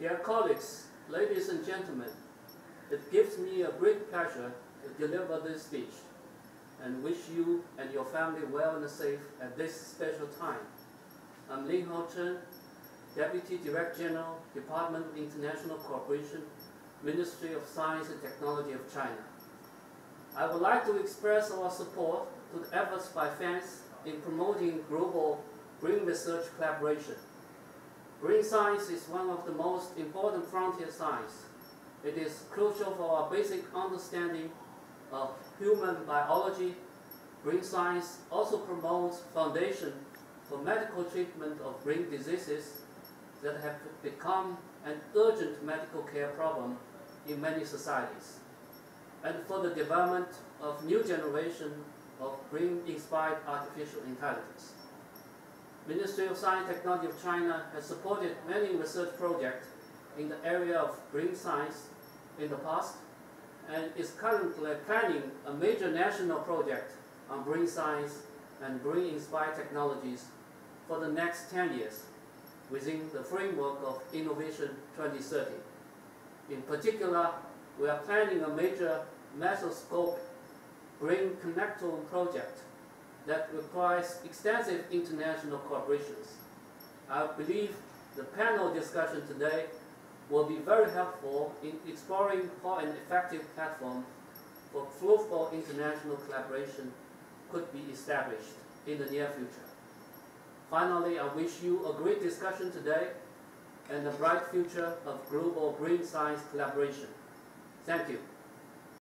Dear colleagues, ladies and gentlemen, it gives me a great pleasure to deliver this speech and wish you and your family well and safe at this special time. I'm Linhao Chen, Deputy Director General, Department of International Cooperation, Ministry of Science and Technology of China. I would like to express our support to the efforts by FENS in promoting global brain research collaboration. Brain science is one of the most important frontier science. It is crucial for our basic understanding of human biology. Brain science also promotes foundation for medical treatment of brain diseases that have become an urgent medical care problem in many societies, and for the development of new generation of brain-inspired artificial intelligence. Ministry of Science and Technology of China has supported many research projects in the area of brain science in the past and is currently planning a major national project on brain science and brain-inspired technologies for the next 10 years within the framework of Innovation 2030. In particular, we are planning a major mesoscope brain connectome project that requires extensive international cooperations. I believe the panel discussion today will be very helpful in exploring how an effective platform for fruitful international collaboration could be established in the near future. Finally, I wish you a great discussion today and a bright future of global brain science collaboration. Thank you.